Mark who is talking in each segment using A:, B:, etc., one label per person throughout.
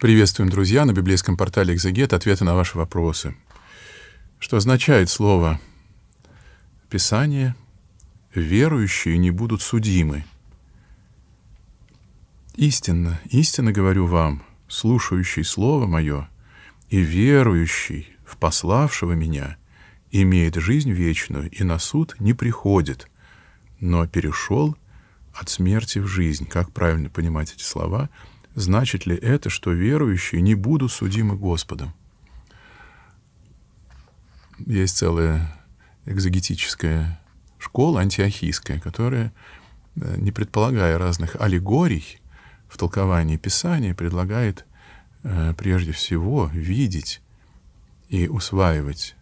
A: Приветствуем, друзья, на библейском портале «Экзегет» ответы на ваши вопросы. Что означает слово Писание «верующие не будут судимы»? Истинно, истинно говорю вам, слушающий Слово Мое и верующий в пославшего Меня имеет жизнь вечную и на суд не приходит, но перешел от смерти в жизнь. Как правильно понимать эти слова – значит ли это, что верующие не будут судимы Господом? Есть целая экзогетическая школа антиохийская, которая, э, не предполагая разных аллегорий в толковании Писания, предлагает э, прежде всего видеть и усваивать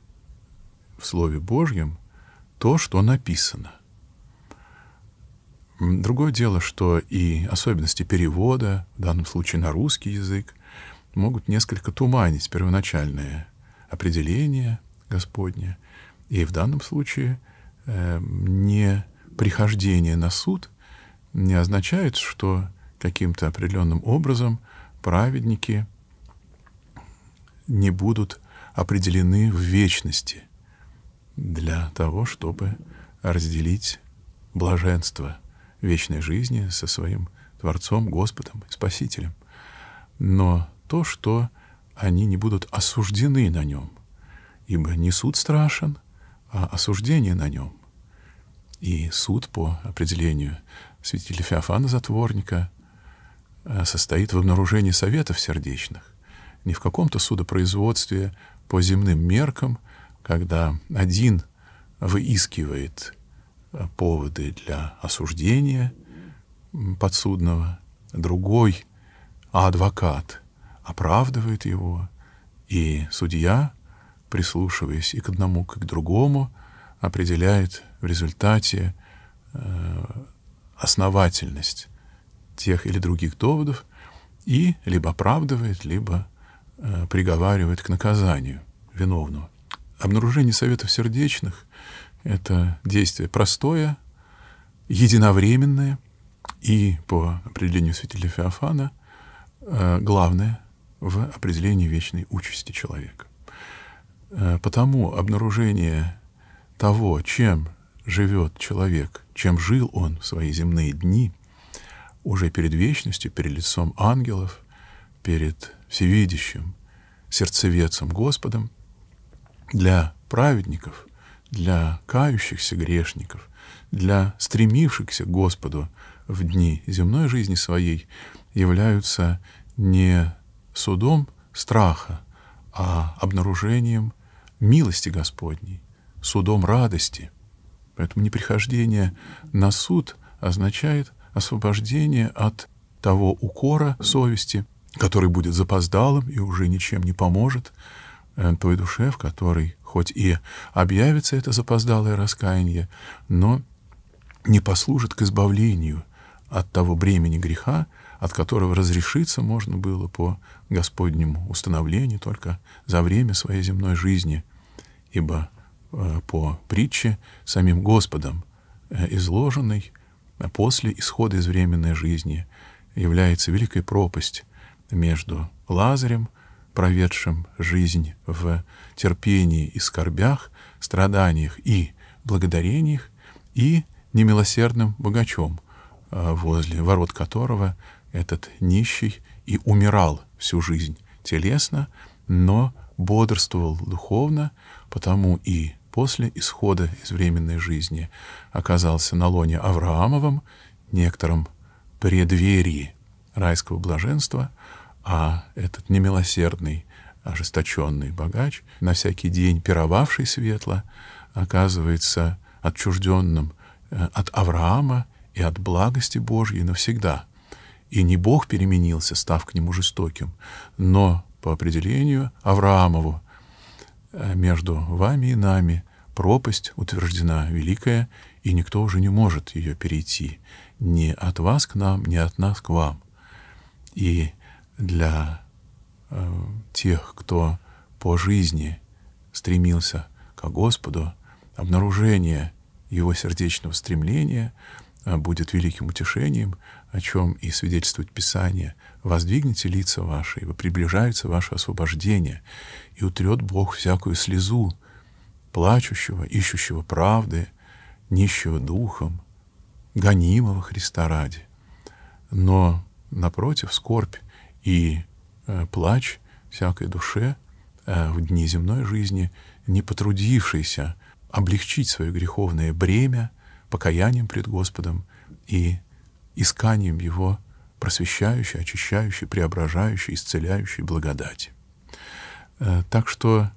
A: в Слове Божьем то, что написано. Другое дело, что и особенности перевода, в данном случае на русский язык, могут несколько туманить первоначальное определение Господне. И в данном случае э, не прихождение на суд не означает, что каким-то определенным образом праведники не будут определены в вечности для того, чтобы разделить блаженство – вечной жизни со своим Творцом, Господом Спасителем. Но то, что они не будут осуждены на нем, ибо не суд страшен, а осуждение на нем. И суд, по определению святителя Феофана Затворника, э, состоит в обнаружении советов сердечных, не в каком-то судопроизводстве по земным меркам, когда один выискивает поводы для осуждения подсудного, другой, а адвокат оправдывает его, и судья, прислушиваясь и к одному, и к другому, определяет в результате э, основательность тех или других доводов и либо оправдывает, либо э, приговаривает к наказанию виновного. Обнаружение советов сердечных это действие простое, единовременное и, по определению святителя Феофана, э, главное в определении вечной участи человека. Э, потому обнаружение того, чем живет человек, чем жил он в свои земные дни, уже перед вечностью, перед лицом ангелов, перед всевидящим сердцевецом Господом, для праведников для кающихся грешников, для стремившихся к Господу в дни земной жизни своей являются не судом страха, а обнаружением милости Господней, судом радости. Поэтому неприхождение на суд означает освобождение от того укора совести, который будет запоздалым и уже ничем не поможет той душе, в которой хоть и объявится это запоздалое раскаяние, но не послужит к избавлению от того бремени греха, от которого разрешиться можно было по Господнему установлению только за время своей земной жизни, ибо э, по притче самим Господом э, изложенной после исхода из временной жизни является великая пропасть между Лазарем, проведшим жизнь в терпении и скорбях, страданиях и благодарениях, и немилосердным богачом, а, возле ворот которого этот нищий и умирал всю жизнь телесно, но бодрствовал духовно, потому и после исхода из временной жизни оказался на лоне Авраамовом, некотором преддверии райского блаженства, а этот немилосердный, ожесточенный богач, на всякий день пировавший светло, оказывается отчужденным э, от Авраама и от благости Божьей навсегда. И не Бог переменился, став к нему жестоким, но по определению Авраамову э, между вами и нами пропасть утверждена великая, и никто уже не может ее перейти ни от вас к нам, ни от нас к вам. И для э, тех, кто по жизни стремился к Господу, обнаружение его сердечного стремления будет великим утешением, о чем и свидетельствует Писание. «Воздвигните лица ваши, ибо приближается ваше освобождение, и утрет Бог всякую слезу, плачущего, ищущего правды, нищего духом, гонимого Христа ради. Но, напротив, скорбь и э, плач всякой душе э, в дни земной жизни, не потрудившейся облегчить свое греховное бремя покаянием пред Господом и исканием Его просвещающей, очищающей, преображающей, исцеляющей благодати. Э, так что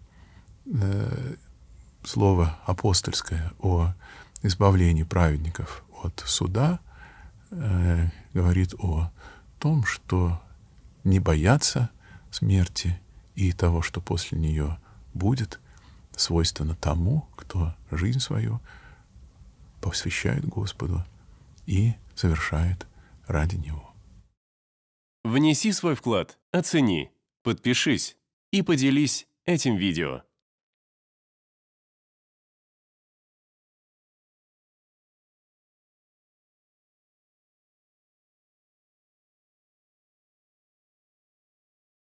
A: э, слово апостольское о избавлении праведников от суда э, говорит о том, что не бояться смерти и того, что после нее будет, свойственно тому, кто жизнь свою посвящает Господу и совершает ради Него.
B: Внеси свой вклад, оцени, подпишись и поделись этим видео.